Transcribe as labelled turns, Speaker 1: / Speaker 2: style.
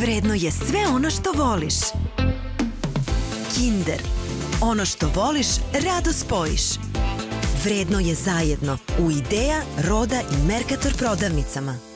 Speaker 1: Vredno je sve ono što voliš. Kinder. Ono što voliš, rado spojiš. Vredno je zajedno u Ideja, Roda i Mercator prodavnicama.